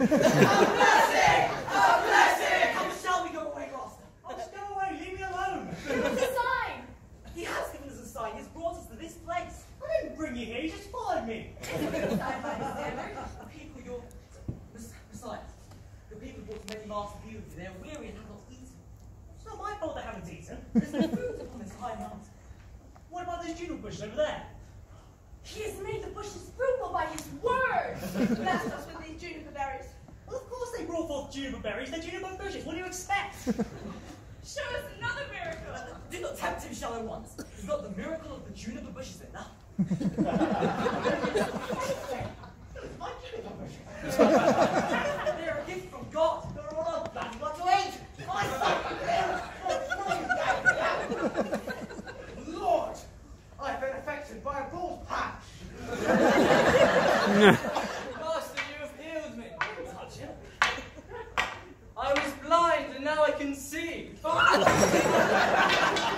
a blessing! A blessing! Come, shall we go away, Master? Oh, just go away. Leave me alone. Give us a sign. He has given us a sign. He's brought us to this place. I didn't bring you here. Just followed me. people you're... Besides, the people brought many master views. They're weary and have not eaten. It's not my fault they haven't eaten. There's no food upon this high mountain. What about those juniper bushes over there? He has made the bushes fruitful by his word. Blessed us with juniper berries, they're juniper bushes. What do you expect? Show us another miracle! Did not tempt him shallow once. Not the miracle of the juniper bushes enough. now I can see.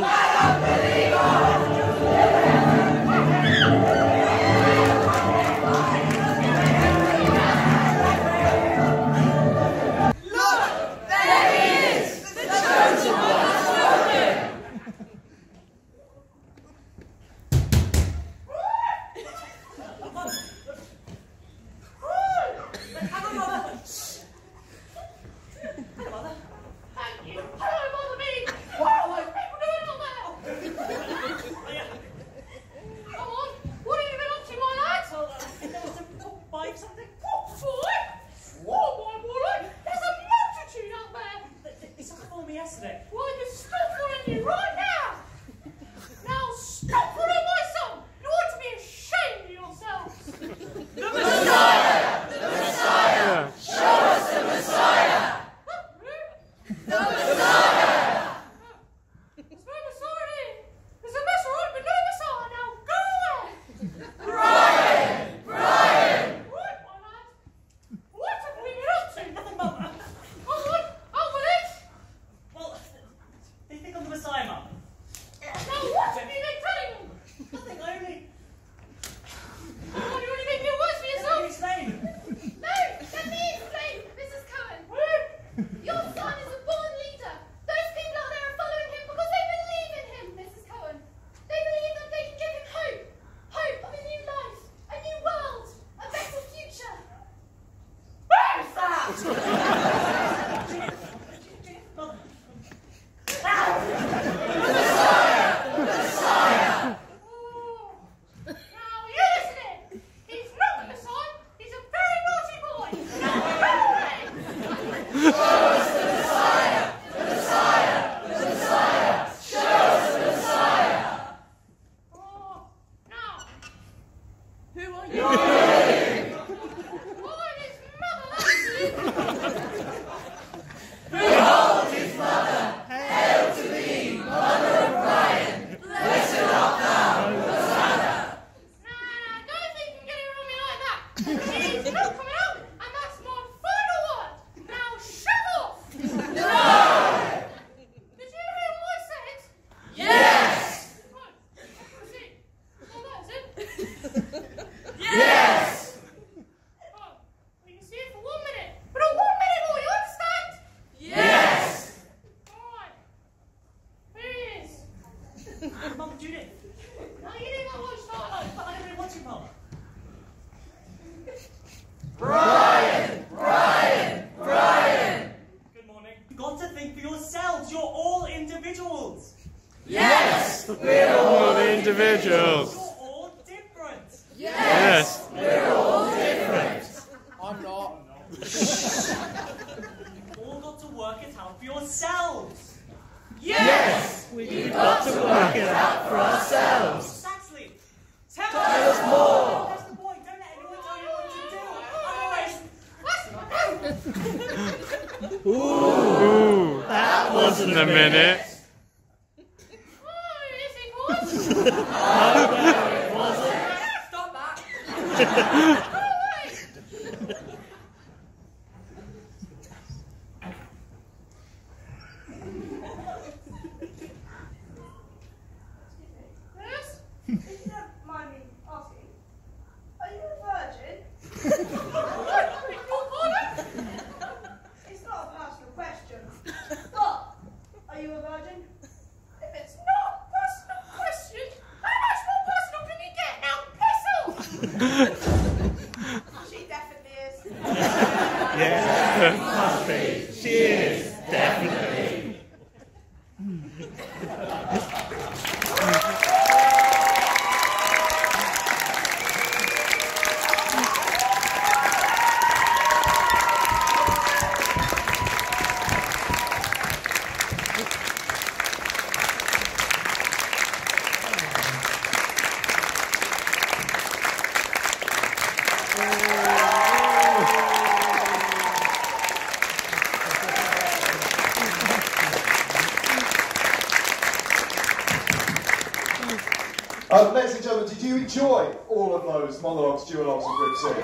¡Nada te digo! Yeah. in a minute. Stop that. she definitely is. yeah. must be. She is. Um, let's each other. Did you enjoy all of those monologues, duologues, and group scenes?